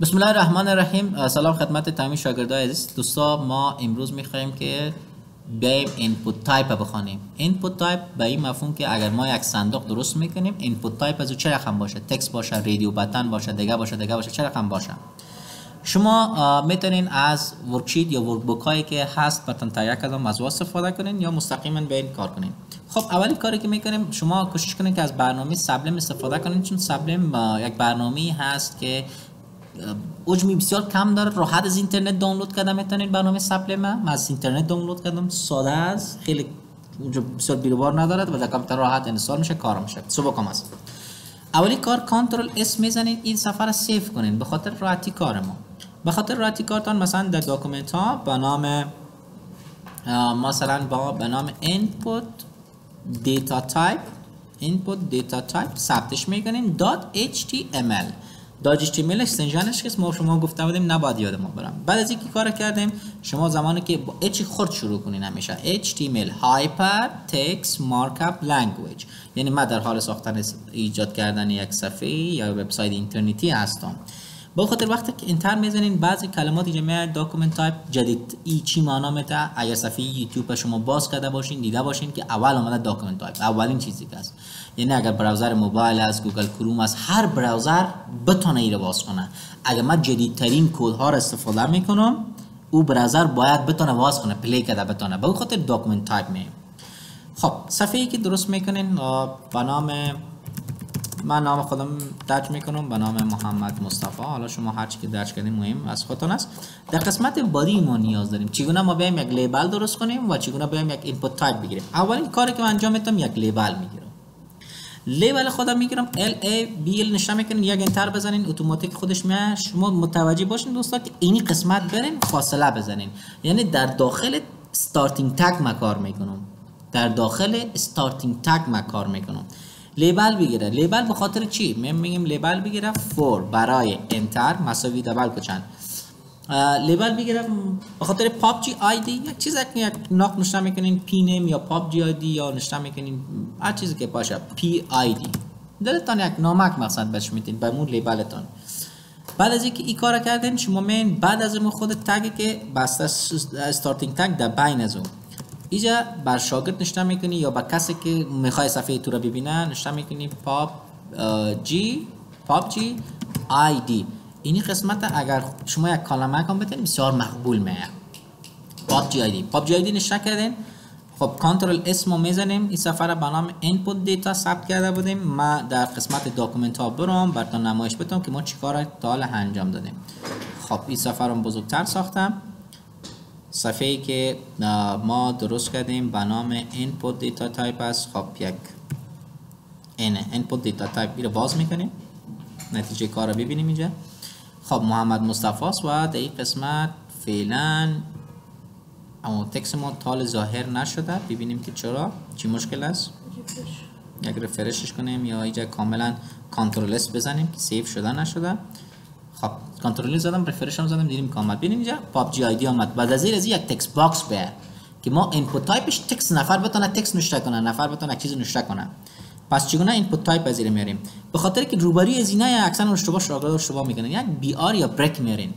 بسم الله الرحمن الرحیم. سلام خدمت تمام شاگردای عزیز. دوستا ما امروز می‌خوایم که بیایم input type بخوانیم. input type به این مفهوم که اگر ما یک صندوق درست می‌کنیم input type از چه رقم باشه؟ text باشه radio button باشه دیگه باشه دیگه باشه چه رقم باشه؟ شما می‌تونین از worksheet یا workbook هایی که هست براتون تهیه کردم از استفاده کنین یا مستقیما به این کار کنین. خب اولی کاری که می‌کنیم شما کوشش کنین که از برنامه Sublime استفاده کنین چون Sublime یک برنامه هست که حجمی بسیار کم داره. راحت از اینترنت دانلود کردم. می‌تونید برنامه Sublime من. از اینترنت دانلود کردم. ساده است خیلی اونجا بسیار بیروبار ندارد و در کامپیوتر راحت install میشه. کار میشه. صبح کم است. اولی کار control S می‌زنید. این صفحه را save کنین به خاطر راحتی کار ما. به خاطر راحتی کارتان مثلا در document ها به نام مثلا با به نام input data type input data type ثبتش می‌کنین .html. dot h extension ش که ما شما گفته بودیم نباید یاد ما برم. بعد از اینکه کار کردیم شما زمانی که با اچ خرد شروع کنین همیشه. HTML Hyper Text Markup Language. یعنی من در حال ساختن ایجاد کردن یک صفحه یا وبسایت اینترنتی هستم. با خاطر وقتی که enter می‌زنین بعضی کلمات جمعه document type جدید. ای چی معنا میده؟ اگر صفحه یوتیوب شما باز کرده باشین دیده باشین که اول اومده document type اولین چیزی که است یعنی اگر browser موزیلا است گوگل کروم است هر browser بتونه ایره باز کنه. اگر من جدیدترین کد ها را استفاده می‌کنم او browser باید بتونه باز کنه play کرده بتونه. به خاطر document type می خب صفحه ای که درست می‌کنین با نام من نام خودم درج می‌کنم به نام محمد مصطفی. حالا شما هر چی که درج کردین مهم از خودتون است. در قسمت body ما نیاز داریم. چگونه ما بیایم یک label درست کنیم و چگونه بیایم یک input type بگیریم؟ اولین کاری که من انجام میدم یک label می‌گیرم. label خودم می‌گیرم. L A B L نشون می‌کنین یک enter بزنین اتوماتیک خودش میاد. شما متوجه باشین دوستا که اینی قسمت برین فاصله بزنین. یعنی در داخل starting tag ما کار می‌کنم. در داخل starting tag ما کار می‌کنم. label بگیره. label به خاطر چی؟ من میگیم label بگیره for برای enter مساوی double quotation. label بگیرم به خاطر PUBG ID یک چیز یک ناک نشته می‌کنین P name یا PUBG ID یا نشته می‌کنین هر چیزی که باشه. P ID. دلتان یک نامک مقصد بهش میتین به مون label تان. بعد از اینکه این کار کردین شما من بعد از اون خود tag که بسته starting tag در بین از اون. اینجا بر شاگرد نشته می‌کنی یا با کسی که می‌خوای صفحه تو رو ببینه نشته می‌کنی PUBG PUBG ID. اینی قسمت اگر شما یک کلمه کام بتین بسیار مقبول میه پاپ جی آی دی. پاپ جی آی دی نشته کردین خب control S مو می‌زنیم. این صفحه ره به نام input data ثبت کرده بودیم. ما در قسمت document ها برام براتون نمایش بدم که ما چیکار تا حالا انجام دادیم. خب این صفحه رو بزرگتر ساختم. صفحه ای که ما درست کردیم به نام input data type است. خب یک اینه input data type رو باز می‌کنیم. نتیجه کار رو ببینیم اینجا. خب محمد مصطفی است و در این قسمت فعلا اما تکس ما تال ظاهر نشده. ببینیم که چرا. چی مشکل است؟ یک refresh ش کنیم یا اینجا کاملا control S بزنیم که save شده نشده. خب کنترل زدم refresh هم زدم دیدیم که آمد. ببینیم اینجا PUBG ID آمد. بعد از از یک text box به که ما input type ش text نفر بتونه text نوشته کنه نفر بتونه چیز نوشته کنه. پس چگونه input type پذیر میاریم؟ به خاطر که روبری از اینا اکثر اشتباه شاگرد اشتباه می‌کنن. یک BR یا break میارین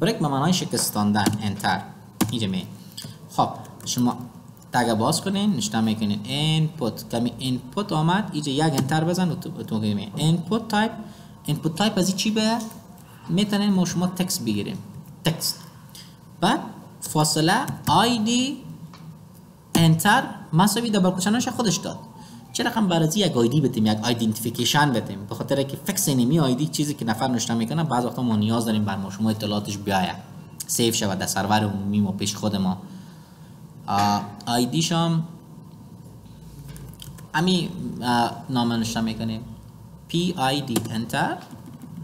break به معنای شکستاندن enter اینجا می خب شما tag باز کنین نشته می‌کنین input کمی input آمد. اینجا یک enter بزن تو می input type input type از چی به؟ می‌تونیم ما شما text بگیریم. text. بعد فاصله ID enter مساوی دبل کوچناش خودش داد. چه رقم برای یک آیدی بدیم یک آیدنتیفیکیشن بدیم؟ به خاطر که فکس نمی آیدی چیزی که نفر نوشته می‌کنه بعض وقتا ما نیاز داریم بر ما شما اطلاعاتش بیاید. سیف شود در سرور عمومی ما پیش خود ما. آیدیش هم امی نام نوشته می‌کنیم. پی آی دی انتر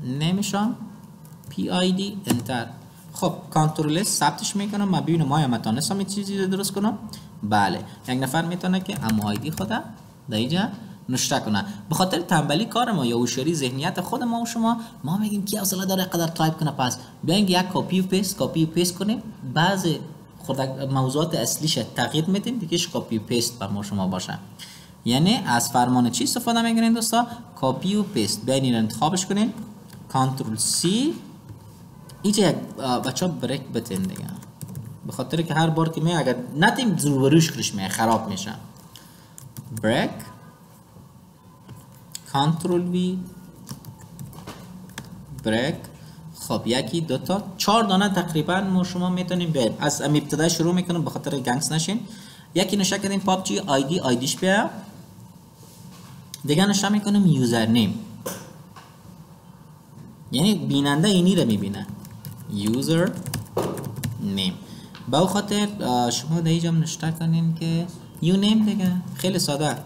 نمیشم. دی انتر خب کنترل ثبتش می‌کنم ما ببینم ما هم تونستم این چیزی درست کنم؟ بله. یک نفر می‌تونه که ام ID خود در اینجا نشته کنه. به خاطر تنبلی کار ما یا هوشیاری ذهنیت خود ما و شما ما میگیم که حوصله داره قدر تایپ کنه پس بیاین یک کپی و paste copy و paste کنیم. بعض خود موضوعات اصلیش تغییر میدیم دیگه کپی و paste بر ما شما باشه. یعنی از فرمان چی استفاده می‌کنین دوستا؟ کپی و paste بیاین انتخابش کنین. control C اینجا بچه ها بریک بتین دیگه به خاطر که هر بار که می اگر نتیم روبروش کرش می خراب میشه بریک کنترل وی بریک خب یکی دو تا چهار دانه تقریبا ما شما می‌تونیم به از ابتدا شروع می‌کنم به خاطر گنگس نشین. یکی نشه کردیم پابجی آیدی آیدیش بیا. دیگه نشه می‌کنم یوزر نیم. یعنی بیننده اینی رو می‌بینه. username به خاطر شما در اینجا نشته کنین که u name دیگه. خیلی ساده.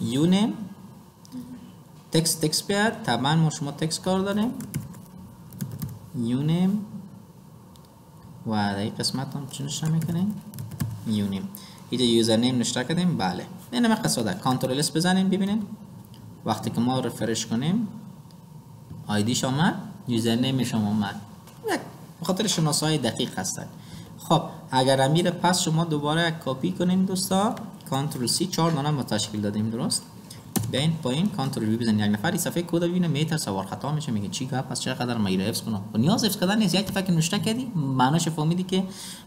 u name. text text بیاد طبعا ما شما تکس کار داریم. u name. و در این قسمت هم چی نشته می‌کنیم؟ u name. اینجا username نشته کردیم. بله. نه نمه ساده. control S بزنیم ببینیم. وقتی که ما refresh کنیم ID ش آمد username ش هم آمد بخاطر شناسه های دقیق هستن. خب اگر امیر پس شما دوباره کپی کنیم دوستا control C چهار دانه ما تشکیل دادیم درست؟ بین پایین control V بزنید یک نفر صفحه کد ببینه میتر سوار خطا میشه میگه چی گپ پس چقدر ما ایره حفظ کنم؟ خب نیاز حفظ کردن نیست. یک فکر نوشته کردی معناش فهمیدی که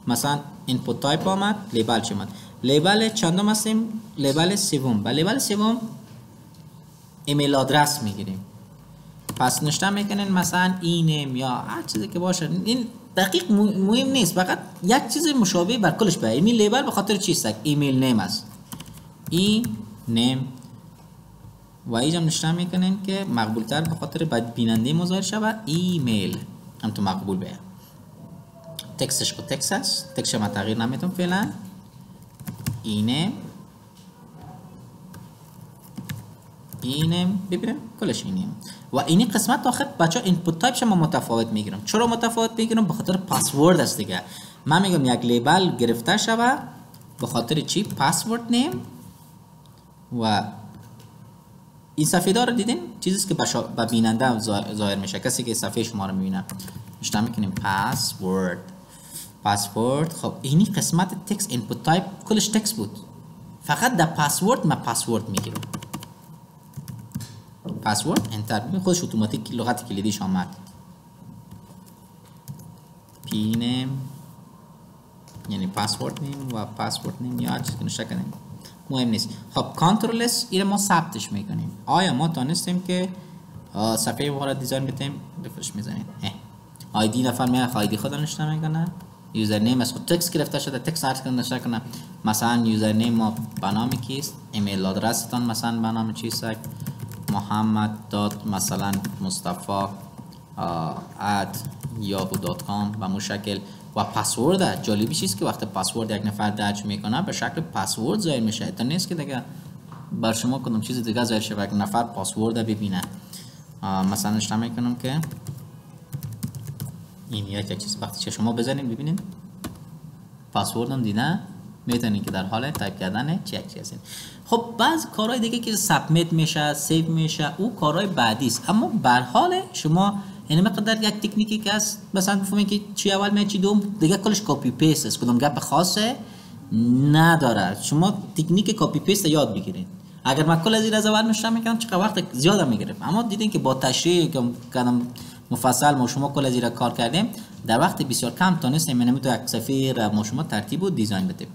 مثلا input type آمد label چی اومد label چندم هستیم؟ label سوم. و label سوم email address می‌گیریم. پس نشته می‌کنین مثلا e name یا هر چیزی که باشه. این دقیق مهم نیست. فقط یک چیز مشابه بر کلش به این label به خاطر چیست email name است. e name. و اینجا نشته می‌کنین که مقبول تر به خاطر باید بیننده مظاهر شود. ایمیل. هم تو مقبول به تکسش کو تکس است. تکسش ما تغییر نمیتون فعلا. اینه اینم ببینیم کلش اینیم و اینی قسمت آخر بچه اینپوت تایپ شما متفاوت می‌گیرم. چرا متفاوت می‌گیرم؟ به خاطر پاسورد است دیگه. من میگم یک لیبل گرفته شوه به خاطر چی؟ پاسورد نیم. و این صفحه دار دیدین؟ چیزی که به بیننده ظاهر میشه. کسی که صفحه شما رو می‌بینه. اشتباه می‌کنیم password password خب اینی قسمت text input type کلش تکس بود. فقط در پاسورد من پاسورد می‌گیرم. password enter خودش اتوماتیک لغت کلیدیش آمد p name یعنی password name و password name یا هر چیزی که مهم نیست. خب control S این ما ثبتش می‌کنیم. آیا ما تانستیم که صفحه ما design بتیم refresh می‌زنیم ID نفر میاد ID خود نشته می‌کنه. username از خود تکس گرفته شده text عرض کنه نشته کنه. مثلا username ما به کیست؟ email address تان مثلا به نام چیست؟ محمد داد مثلا مصطفی at Yahoo dot com و مو شکل و پسورد جالبی چیست که وقتی پسورد یک نفر درج می‌کنه به شکل پسورد ظاهر میشه. تا نیست که دیگه بر شما کدوم چیز دیگه ظاهر شه یک نفر پسورد ببینه. مثلا نشته می‌کنم که این یک چیز. وقتی شما بزنید ببینید پسوردم دیده می‌تونین که در حال تایپ کردن چک هستین. خب بعض کارهای دیگه که submit میشه save میشه او کارهای بعدی است. اما بر حال شما یعنی مقدار یک تکنیکی که است مثلا بفهمین که چی اول می چی دوم دیگه کلش copy paste است. کدوم گپ خاصه نداره. شما تکنیک copy paste یاد بگیرید اگر من کل از این از اول میشم می‌کنم چقدر وقت زیاد می‌گرفت. اما دیدین که با تشریح کردم مفصل ما شما کل از کار کردیم در وقت بسیار کم تونستیم یعنی تو یک صفحه ما شما ترتیب و design بدیم.